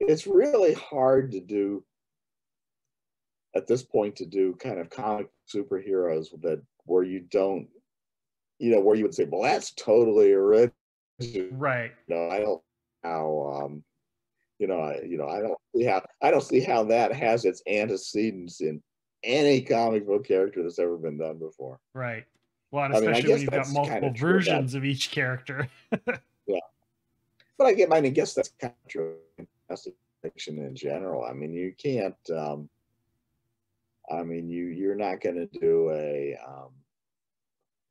it's really hard to do at this point to do kind of comic superheroes that where you don't you know where you would say well that's totally original right. You know i don't how um you know I, you know i don't see how i don't see how that has its antecedents in any comic book character that's ever been done before. Right. Well and I mean, I especially when you've got multiple kinda true of versions of each character. Yeah. But I get, I mean, I guess that's kind of true in fiction in general. I mean, you can't, um, I mean, you you're not going to do a, um,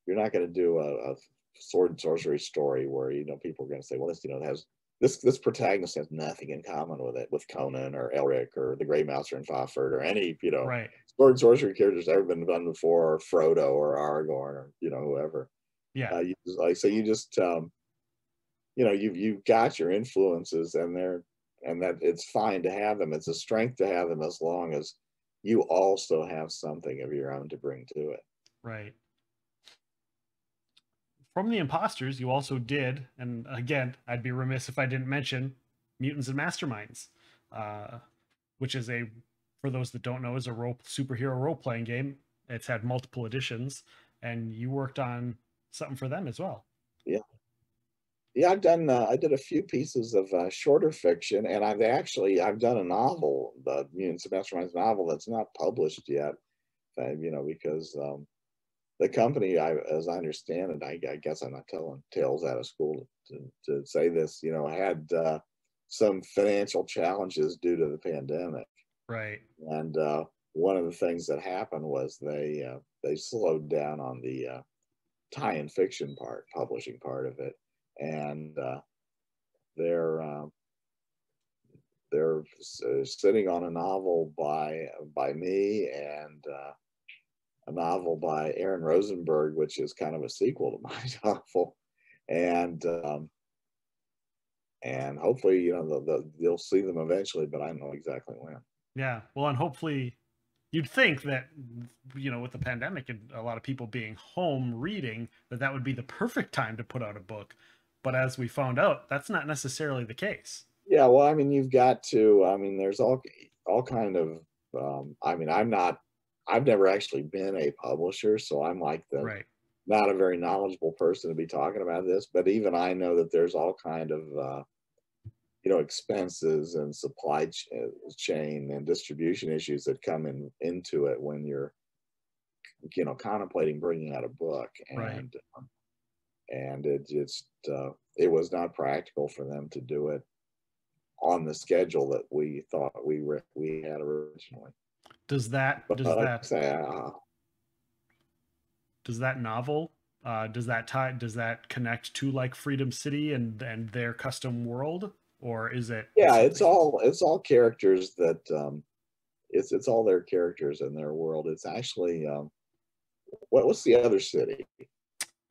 you're not going to do a, a sword and sorcery story where you know people are going to say, well, this you know has this this protagonist has nothing in common with it with Conan or Elric or the Grey Mouser or Fafhrd or any you know right sword and sorcery characters ever been done before, or Frodo or Aragorn or you know whoever. yeah Uh, you just, like so, you just um, you know you've you've got your influences, and they're and that it's fine to have them. It's a strength to have them as long as you also have something of your own to bring to it. Right. From the imposters, you also did, and again, I'd be remiss if I didn't mention Mutants and Masterminds, uh, which is a, for those that don't know, is a role superhero role playing game. It's had multiple editions, and you worked on something for them as well. Yeah, yeah. I've done. Uh, I did a few pieces of uh, shorter fiction, and I've actually I've done a novel, the Mutants and Masterminds novel, that's not published yet. uh, you know, because um, the company, I, as I understand it, I, I guess I'm not telling tales out of school to, to say this, you know, had uh, some financial challenges due to the pandemic, Right. and uh, one of the things that happened was they uh, they slowed down on the uh, tie-in fiction part, publishing part of it, and uh, they're um, they're uh, sitting on a novel by by me and uh, a novel by Aaron Rosenberg, which is kind of a sequel to my novel, and um, and hopefully you know the, the, you'll see them eventually, but I don't know exactly when. Yeah. Well, and hopefully, you'd think that you know, with the pandemic and a lot of people being home reading, that that would be the perfect time to put out a book. But as we found out, that's not necessarily the case. Yeah, well, I mean, you've got to. I mean, there's all all kind of. Um, I mean, I'm not. I've never actually been a publisher, so I'm like the Right. not a very knowledgeable person to be talking about this. But even I know that there's all kind of uh, you know expenses and supply ch- uh, chain and distribution issues that come in into it when you're you know contemplating bringing out a book and Right. um, and it just uh, it was not practical for them to do it on the schedule that we thought we were we had originally. Does that does that uh, does that novel uh, does that tie does that connect to like Freedom City and and their custom world, or is it? yeah, it's all it's all characters that um, it's it's all their characters in their world. It's actually um, what what's the other city?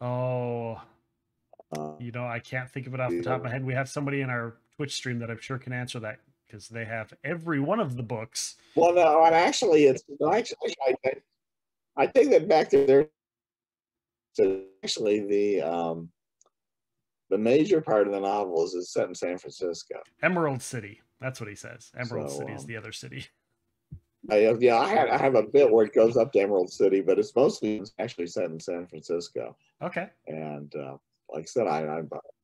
Oh, Uh, you know, I can't think of it off the top of my head. We have somebody in our Twitch stream that I'm sure can answer that because they have every one of the books. well, no, and actually, it's actually I, I, take that back to there. So actually, the um, the major part of the novel is it's set in San Francisco. Emerald City. That's what he says. Emerald So, City is um, the other city. I have, yeah, I have, I have a bit where it goes up to Emerald City, but it's mostly actually set in San Francisco. Okay. And uh, like I said, I, I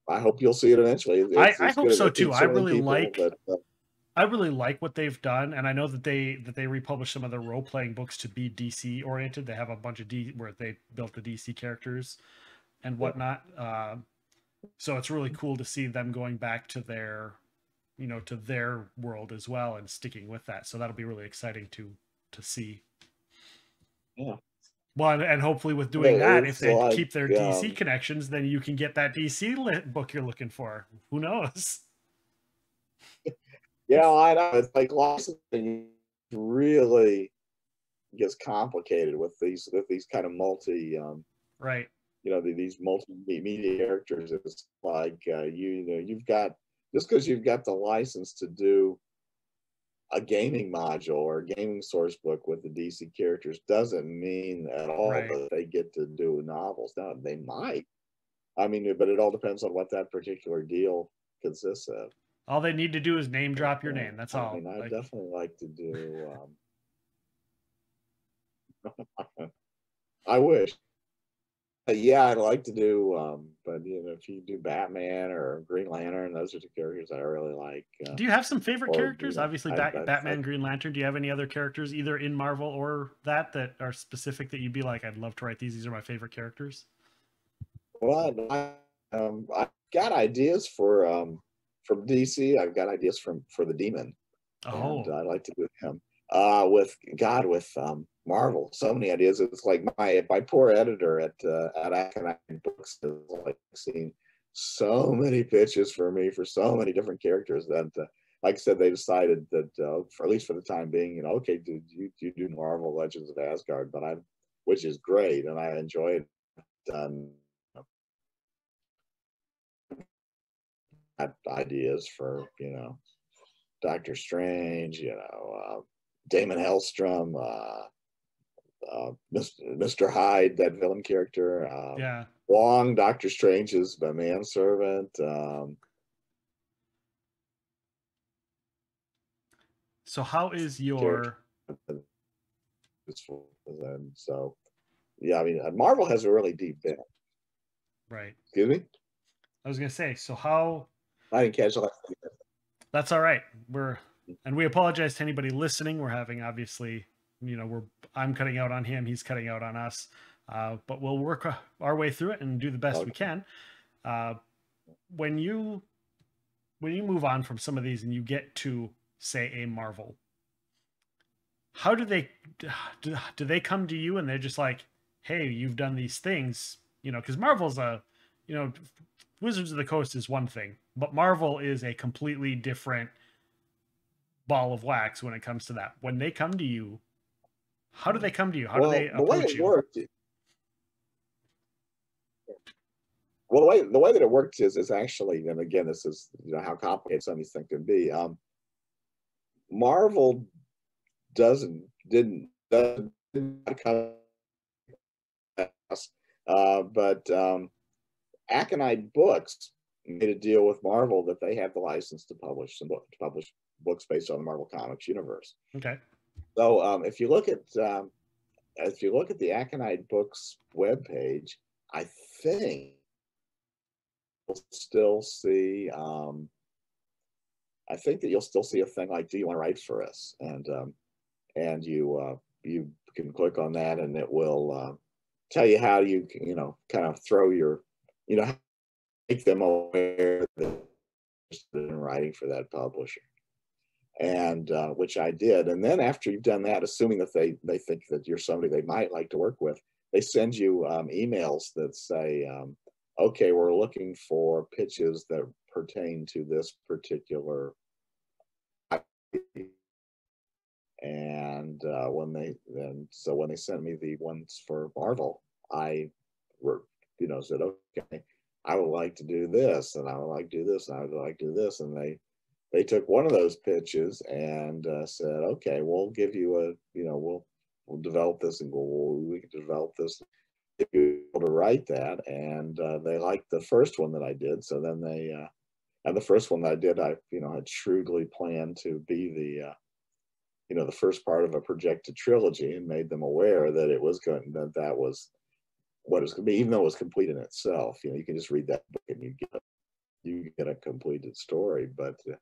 I hope you'll see it eventually. It's- I- I hope so, too. I really people, like- but, uh, I really like what they've done, and I know that they that they republished some of their role playing books to be DC oriented. They have a bunch of D where they built the DC characters and whatnot. Uh, so it's really cool to see them going back to their, you know, to their world as well and sticking with that. So that'll be really exciting to to see. Yeah. Well, and, hopefully with doing Yeah, that, if they like, keep their DC connections, then you can get that DC lit book you're looking for. Who knows? yeah, I know it's like licensing really gets complicated with these with these kind of multi um, Right. you know the, these multimedia characters. It's like uh, you, you know you've got just because you've got the license to do a gaming module or a gaming source book with the DC characters doesn't mean at all Right. that they get to do novels. Now they might. I mean, but it all depends on what that particular deal consists of. All they need to do is name drop your name. That's I all. mean, I'd Like, definitely like to do. Um, I wish. Yeah, I'd like to do, um, but you know, if you do Batman or Green Lantern, those are two characters that I really like. Uh, do you have some favorite or, you characters? know, Obviously, I- Bat- I- Batman, I- Green Lantern. Do you have any other characters, either in Marvel or that, that are specific that you'd be like, I'd love to write these. These are my favorite characters. Well, I, um, I've got ideas for um, from DC. I've got ideas from for the Demon. Oh, and I'd like to do him. Uh, with God, with um, Marvel, so many ideas. It's like my my poor editor at uh, at Aconyte Books has like seen so many pitches for me for so many different characters that, uh, like I said, they decided that uh, for at least for the time being, you know, okay, dude, you you do Marvel Legends of Asgard, but I'm, which is great, and I enjoy it. Done. Ideas for you know Doctor Strange, you know, uh, Daimon Hellstrom, uh, uh, Mr. Mr. Hyde, that villain character, um, yeah. Wong, Doctor Strange is the manservant. Um, So, how is your. and so, yeah, I mean, uh, Marvel has a really deep bench. Right. Excuse me, I was going to say, so how. I didn't catch that. That's all right. We're and we apologize to anybody listening. We're having obviously, you know, we're I'm cutting out on him, he's cutting out on us, uh, but we'll work our way through it and do the best we can. Uh, when you when you move on from some of these and you get to say a Marvel, how do they do, do they come to you and they're just like, hey, you've done these things, you know, because Marvel's a, you know, Wizards of the Coast is one thing, but Marvel is a completely different ball of wax when it comes to that. When they come to you, how do they come to you? How well, do they the way approach it you? worked. Well, the way the way that it works is is actually, and again, this is you know how complicated some of these things can be. Um, Marvel doesn't didn't doesn't come us, uh, but um, Aconyte Books made a deal with Marvel that they have the license to publish some book, to publish books based on the Marvel Comics universe. Okay. So um, if you look at um, if you look at the Aconyte Books webpage, I think you'll still see. Um, I think that you'll still see a thing like "Do you want to write for us?" and um, and you uh, you can click on that, and it will uh, tell you how you you know kind of throw your you know make them aware that in writing for that publisher and uh, which I did. And then after you've done that, assuming that they they think that you're somebody they might like to work with, they send you um, emails that say, um, "Okay, we're looking for pitches that pertain to this particular." And uh, when they then so when they sent me the ones for Marvel, I were you know said, "Okay, I would like to do this, and I would like to do this, and I would like to do this," and they they took one of those pitches and uh, said, "Okay, we'll give you a, you know, we'll we'll develop this and go, we can develop this if you're able to write that." And uh, they liked the first one that I did, so then they, uh, and the first one that I did, I, you know, had shrewdly planned to be the, uh, you know, the first part of a projected trilogy, and made them aware that it was going that that was what it was going to be, even though it was complete in itself. You know, you can just read that book and you get you get a completed story, but. Uh,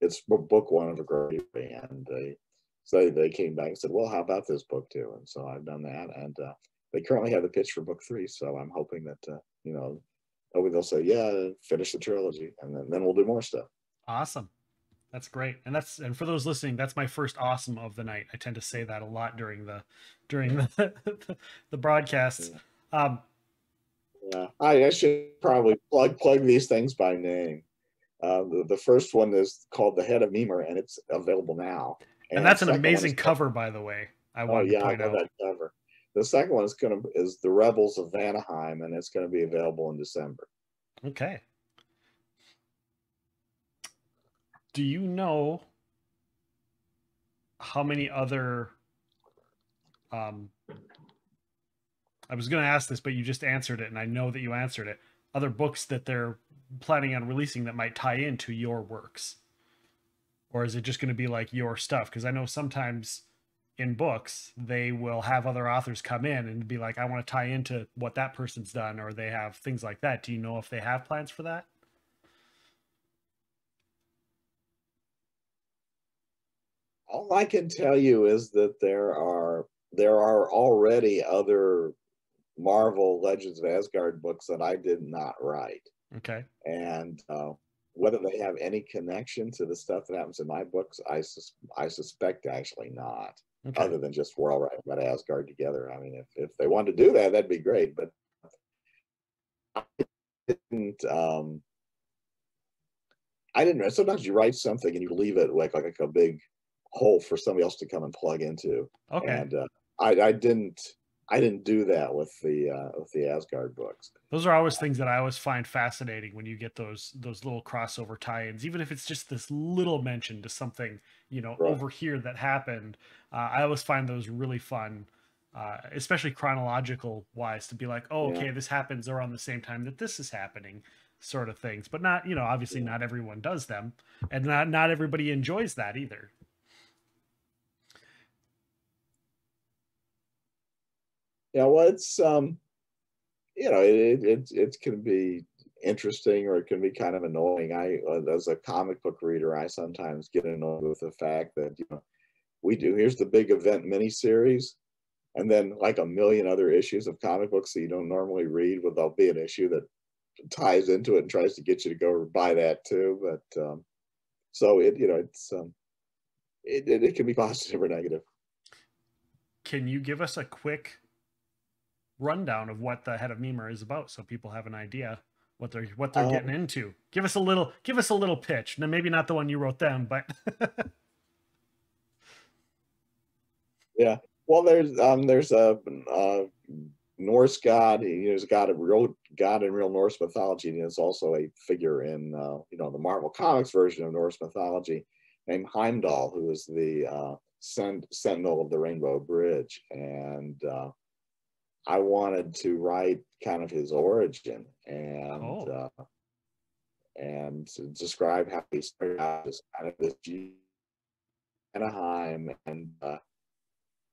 it's book one of a great and they so they came back and said well how about this book too and so i've done that and uh, they currently have the pitch for book three so i'm hoping that uh, you know hoping they'll say yeah finish the trilogy and then, then we'll do more stuff Awesome. That's great. And that's and for those listening, that's my first awesome of the night. I tend to say that a lot during the during the the broadcasts. Um yeah I, I should probably plug plug these things by name uh, the, the first one is called the head of Mimir and it's available now and that's an amazing cover, by the way. I Oh yeah, to I point love out. that cover. The second one is gonna is the Rebels of Vanaheim, and it's gonna be available in December. Okay. Do you know how many other um I was going to ask this but you just answered it and I know that you answered it. Other books that they're planning on releasing that might tie into your works. or is it just going to be like your stuff? Because I know sometimes in books they will have other authors come in and be like, I want to tie into what that person's done, or they have things like that. Do you know if they have plans for that? All I can tell you is that there are there are already other Marvel Legends of Asgard books that I did not write. Okay. And uh, whether they have any connection to the stuff that happens in my books, I sus- I suspect actually not. Okay. Other than just we're all writing about Asgard together. I mean, if if they wanted to do that, that'd be great. But I didn't. Um, I didn't. Sometimes you write something and you leave it like like a big hole for somebody else to come and plug into. Okay. And uh, I I didn't I didn't do that with the uh, with the Asgard books. Those are always things that I always find fascinating when you get those those little crossover tie-ins, even if it's just this little mention to something you know right. over here that happened. Uh, I always find those really fun, uh, especially chronological wise, to be like, oh, okay, yeah. this happens around the same time that this is happening, sort of things. But not you know obviously yeah. not everyone does them, and not not everybody enjoys that either. Yeah, well, it's um, you know, it it it can be interesting or it can be kind of annoying. I, as a comic book reader, I sometimes get annoyed with the fact that you know, we do here's the big event miniseries, and then like a million other issues of comic books that you don't normally read, well, there'll be an issue that ties into it and tries to get you to go buy that too. But um, so it, you know, it's um, it, it, it can be positive or negative. Can you give us a quick rundown of what the head of Mimir is about, so people have an idea what they're what they're um, getting into. Give us a little give us a little pitch. Now maybe not the one you wrote them, but yeah. Well, there's um there's a, a Norse god. He's a god of real god in real Norse mythology, and is also a figure in uh, you know the Marvel Comics version of Norse mythology named Heimdall, who is the uh, sent, sentinel of the Rainbow Bridge, and uh, I wanted to write kind of his origin and oh. uh, and describe how he started out as kind of this Anaheim and uh,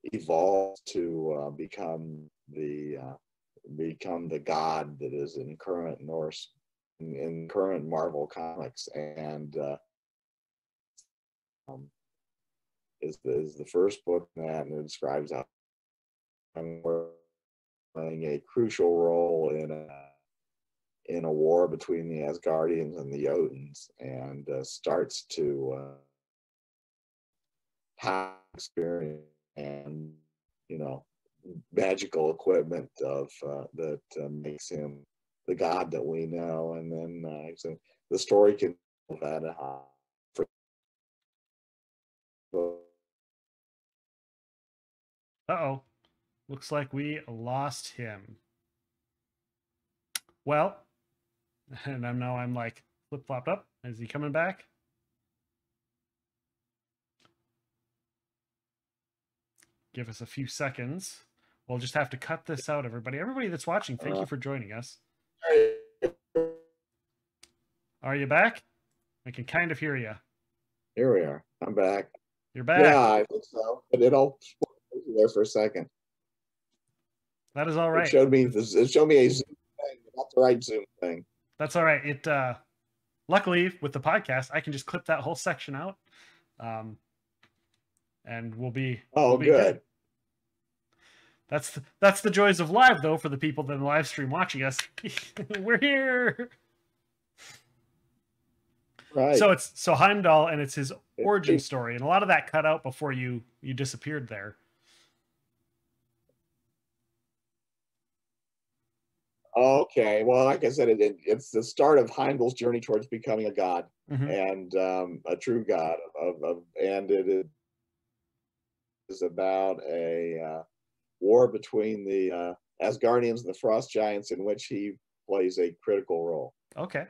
evolved to uh, become the uh, become the god that is in current Norse in, in current Marvel comics and uh, um, is the is the first book that describes how playing a crucial role in a in a war between the Asgardians and the Jotuns, and uh, starts to uh, have experience and you know magical equipment of uh, that uh, makes him the god that we know, and then so the story can that uh, uh-oh Looks like we lost him. Well, and I'm now I'm like flip flopped up. Is he coming back? Give us a few seconds. We'll just have to cut this out, everybody. Everybody that's watching, thank you uh. for joining us. Are you back? I can kind of hear you. Here we are. I'm back. You're back. Yeah, I think so. But it all there for a second. That is all right. It showed me this. It showed me a Zoom thing, not the right Zoom thing. That's all right. It uh, luckily with the podcast, I can just clip that whole section out, um, and we'll be. Oh, we'll be good. good. That's the, that's the joys of live, though, for the people that live stream watching us. We're here. Right. So it's so Heimdall, and it's his origin story, and a lot of that cut out before you you disappeared there. Okay, well, like I said, it, it, it's the start of Heimdall's journey towards becoming a god mm-hmm. and um, a true god. Of, of and it is about a uh, war between the uh, Asgardians and the Frost Giants, in which he plays a critical role. Okay,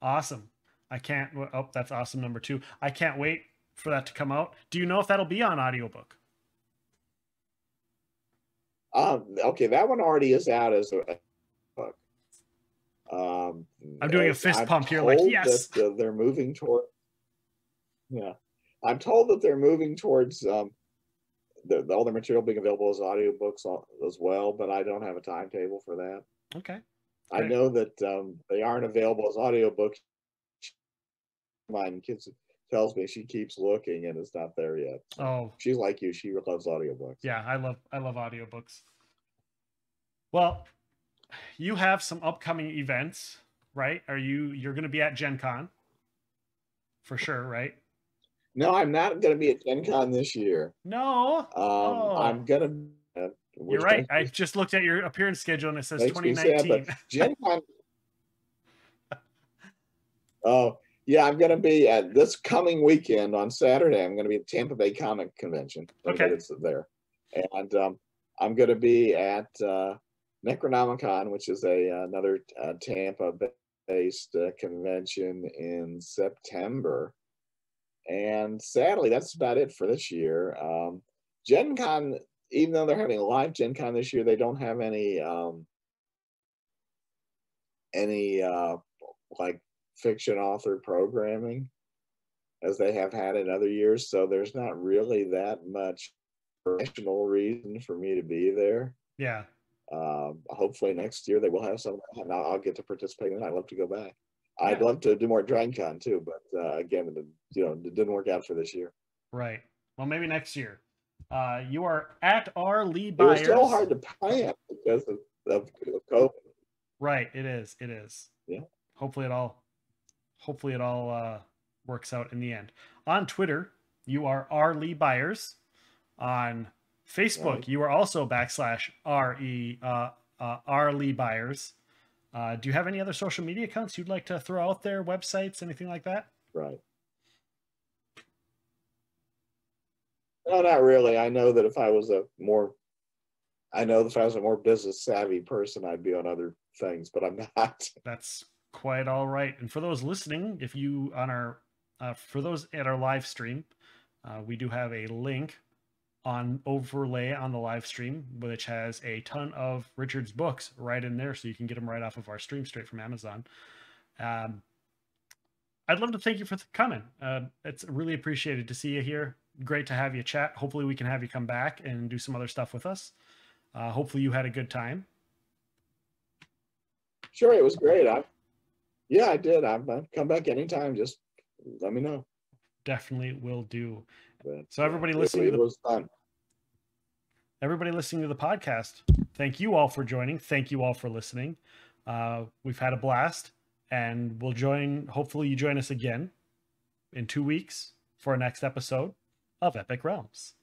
awesome. I can't. Oh, that's awesome. Number two. I can't wait for that to come out. Do you know if that'll be on audiobook? Um, okay, that one already is out as a, um, I'm doing a fist I'm pump here, like yes, they're moving toward. Yeah, I'm told that they're moving towards um, the, the, all the material being available as audiobooks as well, but I don't have a timetable for that. Okay. I know that um, they aren't available as audiobooks. My kids tells me she keeps looking and it's not there yet. So oh, she's like you. She loves audiobooks. Yeah, I love I love audiobooks. Well, you have some upcoming events, right? Are you you're going to be at Gen Con for sure, right? No, I'm not going to be at Gen Con this year. No. Um, oh. I'm going to. Uh, You're right. I just looked at your appearance schedule and it says 2019. Sad, Gen Con. oh, yeah, I'm going to be at this coming weekend on Saturday. I'm going to be at Tampa Bay Comic Convention. Okay. It's there. And um, I'm going to be at uh, Necronomicon, which is a another uh, Tampa based uh, convention in September. And sadly, that's about it for this year. Um, Gen Con, even though they're having a live Gen Con this year, they don't have any um, any uh, like fiction author programming as they have had in other years. So there's not really that much professional reason for me to be there. Yeah. Um, hopefully next year they will have some, and I'll, I'll, get to participate in. it. I'd love to go back. I'd love to do more DragonCon too, but uh, again, it, you know, it didn't work out for this year. Right. Well, maybe next year. Uh, you are at R. Lee Byers. It's still hard to plan because of, of, of COVID. Right. It is. It is. Yeah. Hopefully it all, hopefully it all uh, works out in the end. On Twitter, you are R. Lee Byers. On Facebook, right. you are also backslash R E uh, uh, R Lee Byers. Uh, do you have any other social media accounts you'd like to throw out there? Websites, anything like that? Right. No, not really. I know that if I was a more, I know if I was a more business savvy person, I'd be on other things, but I'm not. That's quite all right. And for those listening, if you on our, uh, for those at our live stream, uh, we do have a link on overlay on the live stream, which has a ton of Richard's books right in there, so you can get them right off of our stream straight from Amazon. Um, I'd love to thank you for coming. Uh, it's really appreciated to see you here. Great to have you chat. Hopefully, we can have you come back and do some other stuff with us. Uh, hopefully, you had a good time. Sure, it was great. I, yeah, I did. I'm, I'll come back anytime. Just let me know. Definitely will do. But, so everybody listening, was fun everybody listening to the podcast, thank you all for joining. Thank you all for listening. Uh, we've had a blast, and we'll join. Hopefully, you join us again in two weeks for our next episode of Epic Realms.